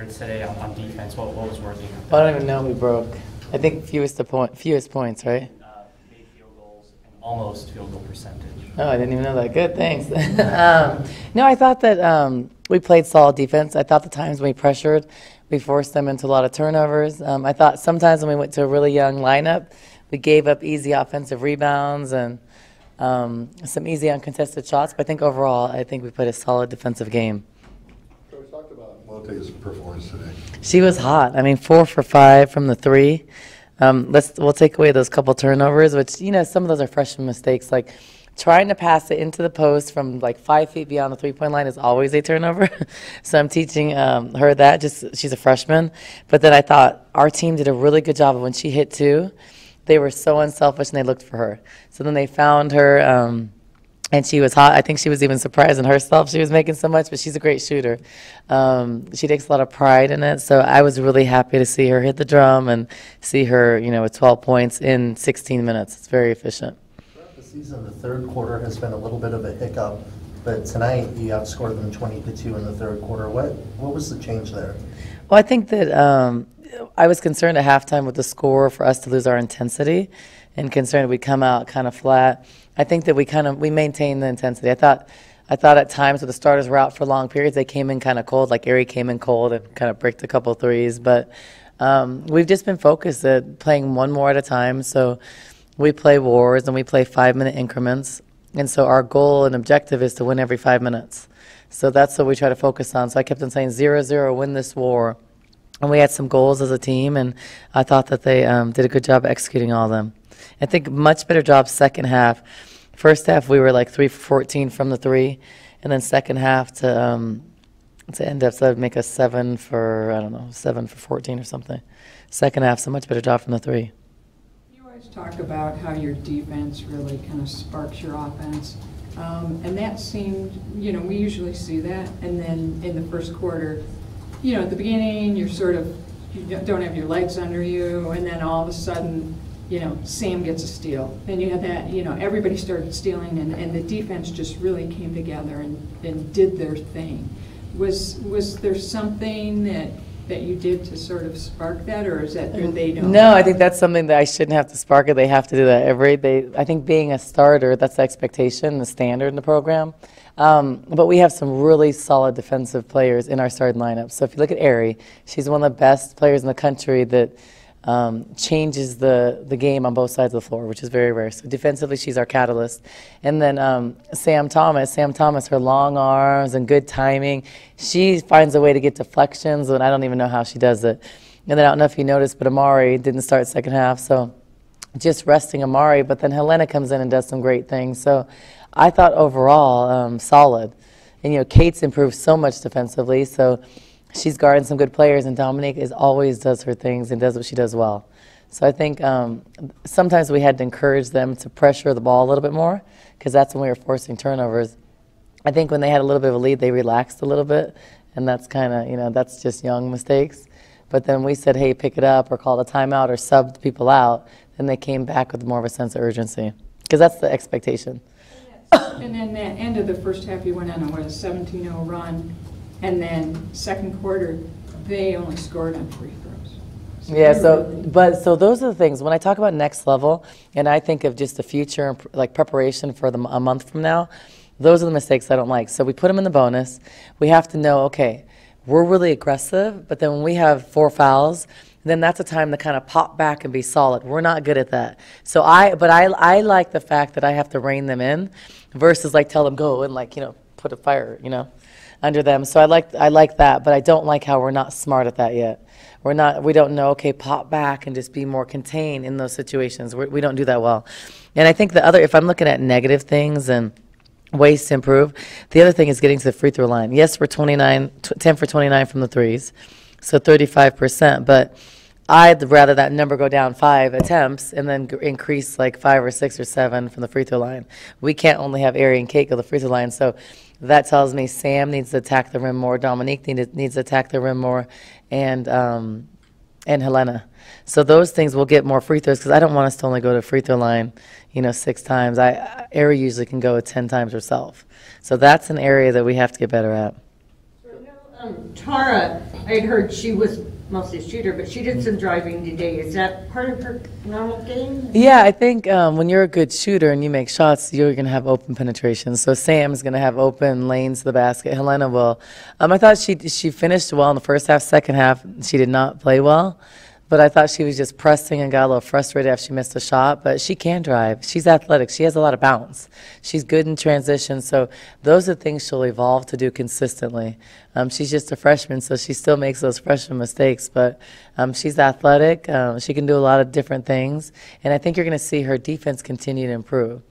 standards today on, on defense? What, what was working? I don't even know we broke. I think fewest to point, fewest points, right? Uh, made field goals and almost field goal percentage. Oh, I didn't even know that. Good, thanks. um, no, I thought that um, we played solid defense. I thought the times when we pressured, we forced them into a lot of turnovers. Um, I thought sometimes when we went to a really young lineup, we gave up easy offensive rebounds and um, some easy uncontested shots. But I think overall, I think we played a solid defensive game. Performance today. She was hot. I mean, four for five from the three. Um, let's we'll take away those couple turnovers, which you know some of those are freshman mistakes. Like trying to pass it into the post from like five feet beyond the three point line is always a turnover. so I'm teaching um, her that. Just she's a freshman, but then I thought our team did a really good job of when she hit two. They were so unselfish and they looked for her. So then they found her. Um, and she was hot. I think she was even surprising herself. She was making so much, but she's a great shooter. Um, she takes a lot of pride in it. So I was really happy to see her hit the drum and see her, you know, with 12 points in 16 minutes. It's very efficient. Throughout the season, the third quarter has been a little bit of a hiccup, but tonight you outscored them 20 to 2 in the third quarter. What, what was the change there? Well, I think that um, I was concerned at halftime with the score for us to lose our intensity and concerned we'd come out kind of flat. I think that we kind of we maintained the intensity. I thought I thought at times when the starters were out for long periods, they came in kind of cold. Like Ari came in cold and kind of bricked a couple threes. But um, we've just been focused at playing one more at a time. So we play wars and we play five minute increments. And so our goal and objective is to win every five minutes. So that's what we try to focus on. So I kept on saying zero zero, win this war. And we had some goals as a team, and I thought that they um, did a good job executing all of them. I think much better job second half. First half we were like three for 14 from the three, and then second half to um, to end up so that would make us seven for I don't know seven for 14 or something. Second half, so much better job from the three. You always talk about how your defense really kind of sparks your offense. Um, and that seemed, you know, we usually see that. And then in the first quarter, you know, at the beginning, you're sort of, you don't have your legs under you. And then all of a sudden, you know, Sam gets a steal. Then you had that, you know, everybody started stealing and, and the defense just really came together and, and did their thing. Was, was there something that, that you did to sort of spark that or is that, they don't? No, I think that's something that I shouldn't have to spark it. They have to do that every day. I think being a starter, that's the expectation, the standard in the program. Um, but we have some really solid defensive players in our starting lineup. So if you look at Ari, she's one of the best players in the country that um, changes the, the game on both sides of the floor, which is very rare. So defensively, she's our catalyst. And then um, Sam Thomas, Sam Thomas, her long arms and good timing. She finds a way to get deflections, and I don't even know how she does it. And then I don't know if you noticed, but Amari didn't start second half, so just resting Amari. But then Helena comes in and does some great things. So I thought overall um, solid. And you know, Cate's improved so much defensively, so she's guarding some good players, and Dominique is always does her things and does what she does well. So I think um, sometimes we had to encourage them to pressure the ball a little bit more because that's when we were forcing turnovers. I think when they had a little bit of a lead, they relaxed a little bit, and that's kind of you know that's just young mistakes. But then we said, hey, pick it up or call a timeout or sub people out. Then they came back with more of a sense of urgency because that's the expectation. And then that end of the first half, you went on a, what, a 17-0 run, and then second quarter, they only scored on free throws. Yeah, so, really- but, so those are the things, when I talk about next level, and I think of just the future, like preparation for the, a month from now, those are the mistakes I don't like. So we put them in the bonus. We have to know, okay, we're really aggressive, but then when we have four fouls, then that's a time to kind of pop back and be solid. We're not good at that. So I, but I, I like the fact that I have to rein them in versus like tell them go and like, you know, put a fire, you know, under them. So I like, I like that, but I don't like how we're not smart at that yet. We're not, we don't know, okay, pop back and just be more contained in those situations. We're, we don't do that well. And I think the other, if I'm looking at negative things and, ways to improve. The other thing is getting to the free throw line. Yes, we're 29, tw- 10 for 29 from the threes, so 35%, but I'd rather that number go down five attempts and then increase like five or six or seven from the free throw line. We can't only have Ari and Cate go the free throw line, so that tells me Sam needs to attack the rim more, Dominique needs, needs to attack the rim more, and, um, and Helena. So those things will get more free throws because I don't want us to only go to free throw line, you know, six times. I, Ari usually can go ten times herself. So that's an area that we have to get better at. Um, Tara, I had heard she was mostly shooter, but she did some driving today. Is that part of her normal game? Yeah, I think um, when you're a good shooter and you make shots, you're going to have open penetration. So Sam's going to have open lanes to the basket. Helena will. Um, I thought she she finished well in the first half. Second half, she did not play well. But I thought she was just pressing and got a little frustrated after she missed a shot. But she can drive. She's athletic. She has a lot of bounce. She's good in transition. So those are things she'll evolve to do consistently. Um, she's just a freshman, so she still makes those freshman mistakes. But um, she's athletic. Um, she can do a lot of different things. And I think you're going to see her defense continue to improve.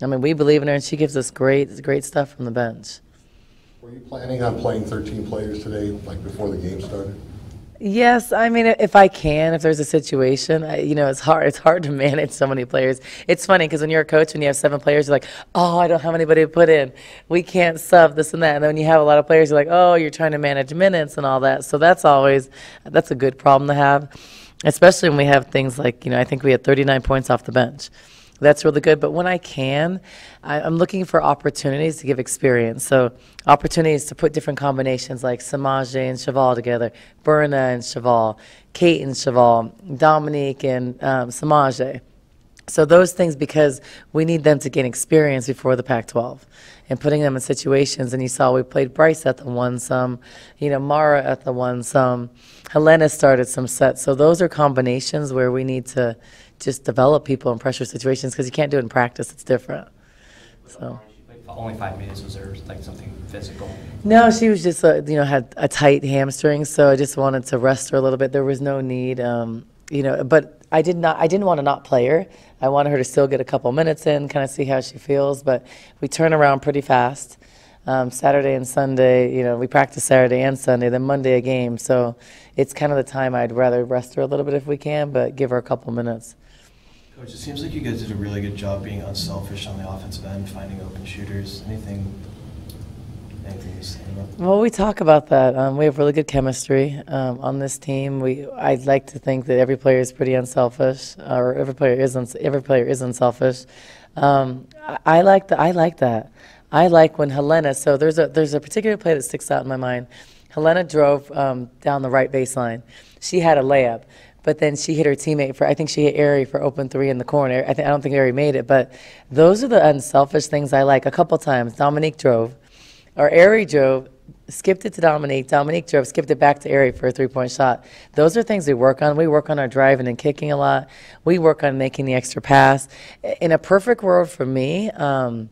I mean, we believe in her, and she gives us great, great stuff from the bench. Were you planning on playing 13 players today, like before the game started? Yes, I mean, if I can, if there's a situation, I, you know, it's hard. It's hard to manage so many players. It's funny because when you're a coach and you have seven players, you're like, oh, I don't have anybody to put in. We can't sub this and that. And then when you have a lot of players, you're like, oh, you're trying to manage minutes and all that. So that's always that's a good problem to have, especially when we have things like, you know, I think we had 39 points off the bench. That's really good. But when I can, I, I'm looking for opportunities to give experience. So opportunities to put different combinations like Semaj and Sevval together, Birna and Sevval, Cate and Sevval, Dominique and um, Semaj. So those things because we need them to gain experience before the Pac-12 and putting them in situations. And you saw we played Bryce at the one some, you know, Mara at the one some, Helena started some sets. So those are combinations where we need to just develop people in pressure situations because you can't do it in practice. It's different. So. She played for Only five minutes, was there like something physical? No, she was just, uh, you know, had a tight hamstring, so I just wanted to rest her a little bit. There was no need, um, you know, but I did not, I didn't want to not play her. I wanted her to still get a couple minutes in, kind of see how she feels, but we turn around pretty fast. Um, Saturday and Sunday, you know, we practice Saturday and Sunday, then Monday a game, so it's kind of the time I'd rather rest her a little bit if we can, but give her a couple minutes. Coach, it seems like you guys did a really good job being unselfish on the offensive end, finding open shooters. Anything, anything Well, we talk about that. Um, we have really good chemistry um, on this team. We, I'd like to think that every player is pretty unselfish, or every player is every player is unselfish. Um, I, I like that. I like that. I like when Helena. So there's a there's a particular play that sticks out in my mind. Helena drove um, down the right baseline. She had a layup, but then she hit her teammate for. I think she hit Ari for open three in the corner. I think I don't think Ari made it, but those are the unselfish things I like. A couple times, Dominique drove or Ari drove, skipped it to Dominique. Dominique drove, skipped it back to Ari for a three point shot. Those are things we work on. We work on our driving and kicking a lot. We work on making the extra pass. In a perfect world for me, um,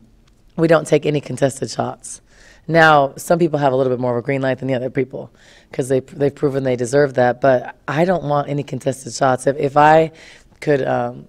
we don't take any contested shots. Now, some people have a little bit more of a green light than the other people because they, they've proven they deserve that, but I don't want any contested shots. If, if I could um,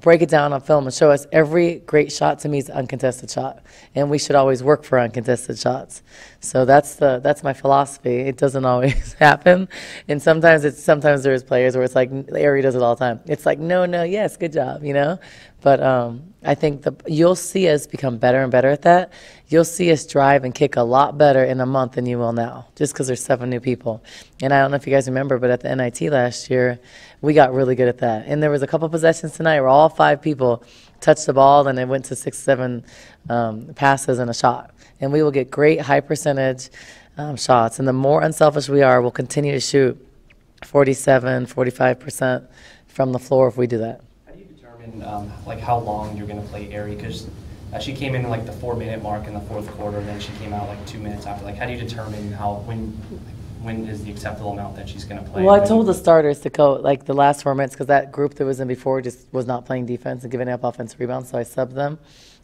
break it down on film and show us every great shot to me is an uncontested shot, and we should always work for uncontested shots. So that's the that's my philosophy. It doesn't always happen, and sometimes it's sometimes there's players where it's like Ari does it all the time. It's like no, no, yes, good job, you know. But um, I think the you'll see us become better and better at that. You'll see us drive and kick a lot better in a month than you will now, just because there's seven new people. And I don't know if you guys remember, but at the NIT last year, we got really good at that. And there was a couple possessions tonight where all five people touched the ball and it went to six, seven um, passes and a shot. And we will get great high percentage um, shots. And the more unselfish we are, we'll continue to shoot 47, 45% from the floor if we do that. How do you determine um, like how long you're going to play Ari? Because uh, she came in like the four minute mark in the fourth quarter, and then she came out like two minutes after. Like, how do you determine how when when is the acceptable amount that she's going to play? Well, I told the starters to go like the last four minutes because that group that was in before just was not playing defense and giving up offensive rebounds, so I subbed them.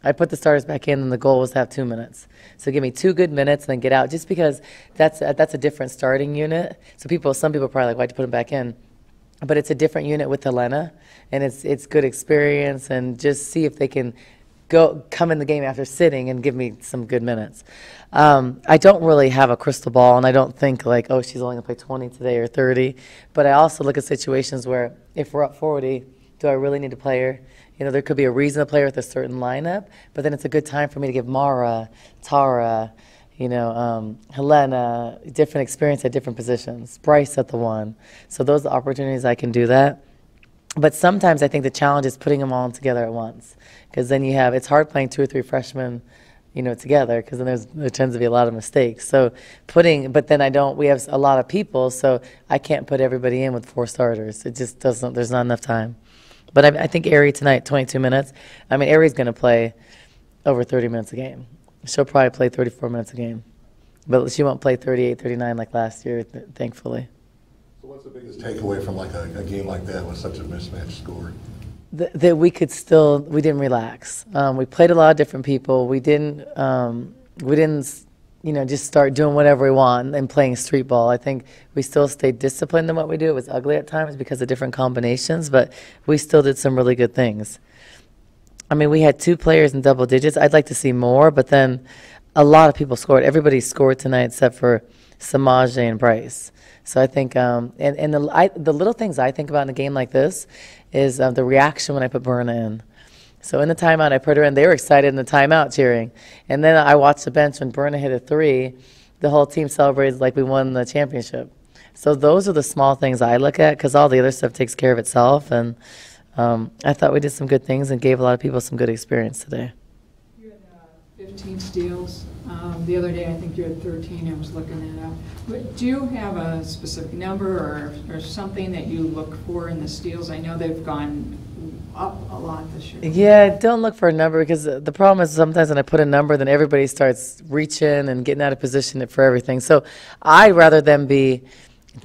I put the starters back in, and the goal was to have two minutes. So give me two good minutes and then get out, just because that's a, that's a different starting unit. So people, some people are probably like, why'd you put them back in? But it's a different unit with Helena, and it's it's good experience, and just see if they can go come in the game after sitting and give me some good minutes. Um, I don't really have a crystal ball, and I don't think like, oh, she's only gonna play 20 today or 30. But I also look at situations where if we're up 40, do I really need to play her? You know, there could be a reason to play with a certain lineup, but then it's a good time for me to give Mara, Tara, you know, um, Helena, different experience at different positions. Bryce at the one. So those are the opportunities I can do that. But sometimes I think the challenge is putting them all together at once, because then you have it's hard playing two or three freshmen, you know, together because then there's there tends to be a lot of mistakes. So putting, but then I don't. We have a lot of people, so I can't put everybody in with four starters. It just doesn't. There's not enough time. But I, I think Ari tonight, 22 minutes. I mean, Ari's going to play over 30 minutes a game. She'll probably play 34 minutes a game, but she won't play 38, 39 like last year, th- thankfully. So what's the biggest takeaway from like a, a game like that with such a mismatched score? th- that we could still we didn't relax. Um, we played a lot of different people. We didn't um, we didn't you know just start doing whatever we want and playing street ball. I think we still stayed disciplined in what we do. It was ugly at times because of different combinations, but we still did some really good things. I mean, we had two players in double digits. I'd like to see more, but then a lot of people scored. Everybody scored tonight except for Semaj and Bryce. So I think, um, and, and the, I, the little things I think about in a game like this is uh, the reaction when I put Birna in. So in the timeout, I put her in. They were excited in the timeout cheering. And then I watched the bench when Birna hit a three. The whole team celebrated like we won the championship. So those are the small things I look at because all the other stuff takes care of itself. And um, I thought we did some good things and gave a lot of people some good experience today. You had uh, 15 steals. Um, The other day, I think you had 13, I was looking that up. But do you have a specific number or, or something that you look for in the steals? I know they've gone up a lot this year. Yeah, don't look for a number because the problem is sometimes when I put a number, then everybody starts reaching and getting out of position for everything. So I'd rather them be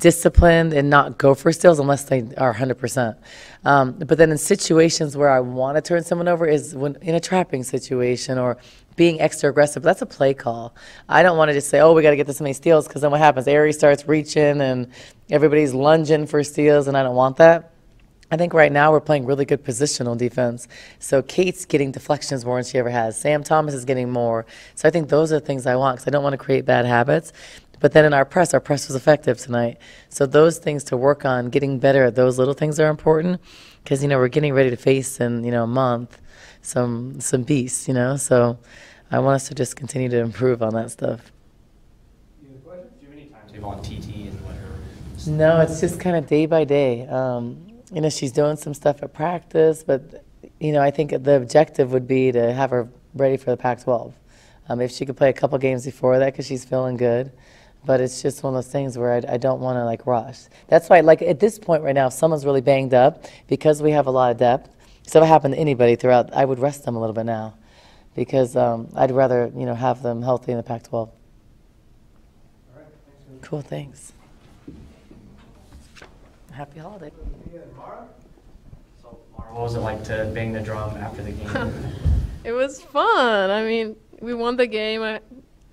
disciplined and not go for steals unless they are 100%. Um, but then in situations where I want to turn someone over is when in a trapping situation or being extra aggressive. That's a play call. I don't want to just say, oh, we got to get this many steals because then what happens? Aries starts reaching and everybody's lunging for steals, and I don't want that. I think right now we're playing really good positional defense. So Cate's getting deflections more than she ever has. Sam Thomas is getting more. So I think those are things I want because I don't want to create bad habits. But then in our press, our press was effective tonight. So those things to work on, getting better at those little things are important because you know we're getting ready to face in you know a month some some beasts. You know, so I want us to just continue to improve on that stuff. Do you have any timetable on TT and whatever? No, it's just kind of day by day. Um, you know, she's doing some stuff at practice, but you know, I think the objective would be to have her ready for the Pac-12. Um, if she could play a couple games before that, because she's feeling good. But it's just one of those things where I, I don't want to like rush. That's why, like at this point right now, if someone's really banged up because we have a lot of depth. So if it happened to anybody throughout, I would rest them a little bit now, because um, I'd rather you know have them healthy in the Pac-12. Cool, thanks. Happy holiday. So, Mara, what was it like to bang the drum after the game? It was fun. I mean, we won the game. I,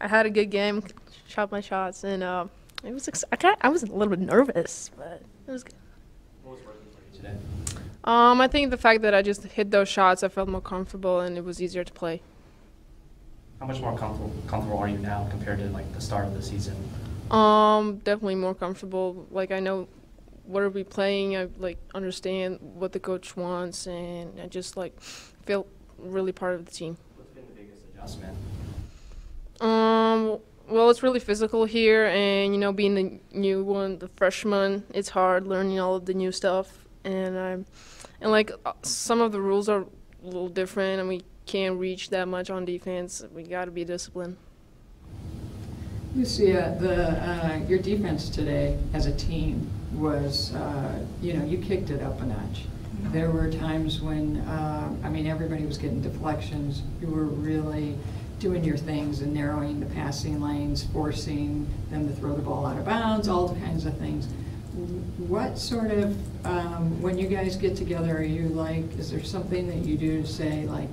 I had a good game, shot my shots, and uh, it was. Ex- I, got, I was a little bit nervous, but it was good. what was working for you today? Um, I think the fact that I just hit those shots, I felt more comfortable, and it was easier to play. How much more comfortable, comfortable are you now compared to like the start of the season? Um, definitely more comfortable. Like I know what are we playing. I like understand what the coach wants, and I just like feel really part of the team. What's been the biggest adjustment? Um, well, it's really physical here, and you know, being the new one, the freshman, it's hard learning all of the new stuff, and I'm, and like uh, some of the rules are a little different, and we can't reach that much on defense. We got to be disciplined. Lucia, the, uh, your defense today as a team was, uh, you know, you kicked it up a notch. There were times when, uh, I mean, everybody was getting deflections. You were really doing your things and narrowing the passing lanes, forcing them to throw the ball out of bounds, all kinds of things. What sort of, um, when you guys get together, are you like, is there something that you do to say, like,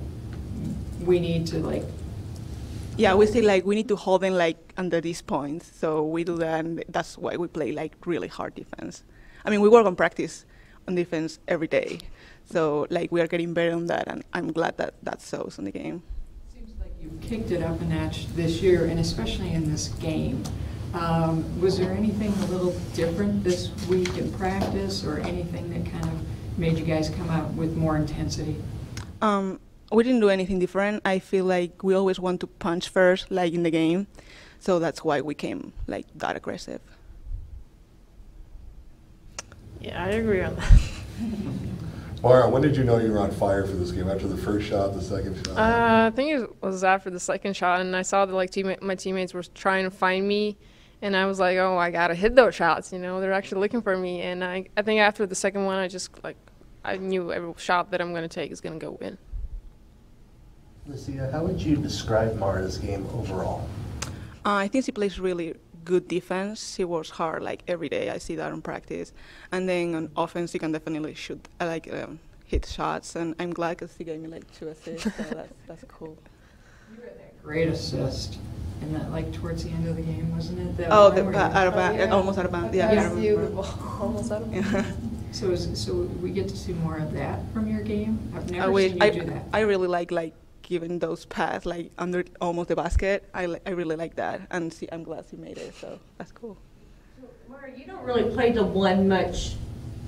we need to like Yeah, we say like we need to hold them like under these points. So we do that, and that's why we play like really hard defense. I mean, we work on practice on defense every day. So like we are getting better on that, and I'm glad that that shows in the game. Seems like you kicked it up a notch this year, and especially in this game. Um, Was there anything a little different this week in practice, or anything that kind of made you guys come out with more intensity? Um, we didn't do anything different. I feel like we always want to punch first, like in the game. So that's why we came like that aggressive. Yeah, I agree on that. Mara, when did you know you were on fire for this game? After the first shot, the second shot? Uh, I think it was after the second shot, and I saw that like teammate, my teammates were trying to find me, and I was like, oh, I gotta hit those shots. You know, they're actually looking for me, and I, I think after the second one, I just like, I knew every shot that I'm gonna take is gonna go in. Lucia, how would you describe Mara's game overall? Uh, I think she plays really good defense. She works hard like every day. I see that in practice. And then on offense, she can definitely shoot, uh, like um, hit shots. And I'm glad because she gave me like two assists. So that's that's cool. Great assist. And that, like, towards the end of the game, wasn't it? That Oh, one the where pa- out of bounds, Yeah. almost out of bounds. Yeah, I Yes. remember. almost out of Yeah. So is, so we get to see more of that from your game? I've I never wish seen you I, do that. I really like like giving those pass like under almost the basket. I, li- I really like that, and see, I'm glad she made it. So that's cool. Mara, you don't really play the one much,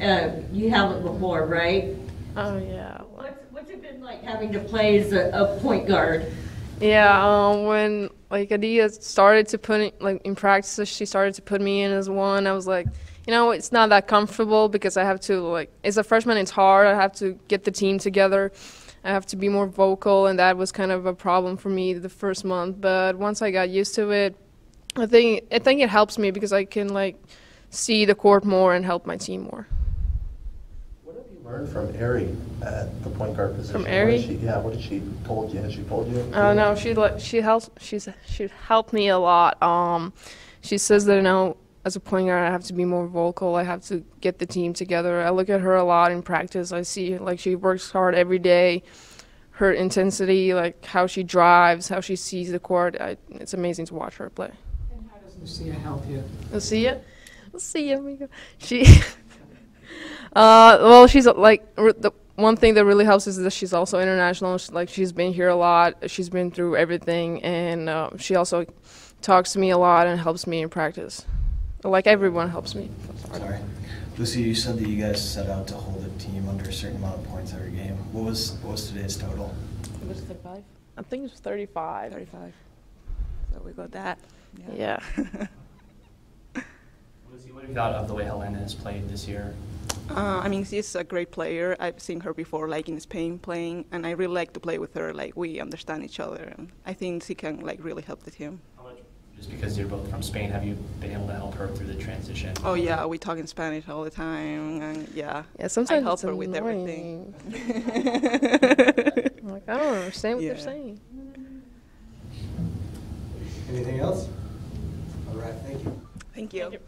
uh, you haven't before, right? Oh yeah. What's, what's it been like having to play as a, a point guard? Yeah, um, when like Adia started to put it, like in practice, she started to put me in as one. I was like, you know, it's not that comfortable because I have to like, as a freshman, it's hard. I have to get the team together. I have to be more vocal, and that was kind of a problem for me the first month. But once I got used to it, I think I think it helps me because I can like see the court more and help my team more. What have you learned from Ari at the point guard position? From Ari? she- Yeah, what did she told you? Has she told you? Oh no, she she helps. She's she helped me a lot. Um, she says that now as a point guard, I have to be more vocal. I have to get the team together. I look at her a lot in practice. I see like she works hard every day. Her intensity, like how she drives, how she sees the court. I, it's amazing to watch her play. And how does Lucia help you? Let's see it. Let's see it. amigo. She. uh, well, she's like r- the one thing that really helps is that she's also international. She, like she's been here a lot. She's been through everything, and uh, she also talks to me a lot and helps me in practice. Like everyone helps me. Sorry. Lucy, you said that you guys set out to hold a team under a certain amount of points every game. What was what was today's total? It was 35. I think it was 35. 35. So we got that. Yeah. Lucy, what have you thought of the way Helena has played this year? Uh, I mean, she's a great player. I've seen her before, like in Spain playing, and I really like to play with her. Like we understand each other, and I think she can like really help the team. How much, just because you're both from Spain, have you been able to help her through the transition? Oh yeah, we talk in Spanish all the time, and yeah. Yeah, sometimes I help it's her with everything. I'm like, I don't understand what Yeah. they're saying. Anything else? All right, thank you. Thank you. Thank you.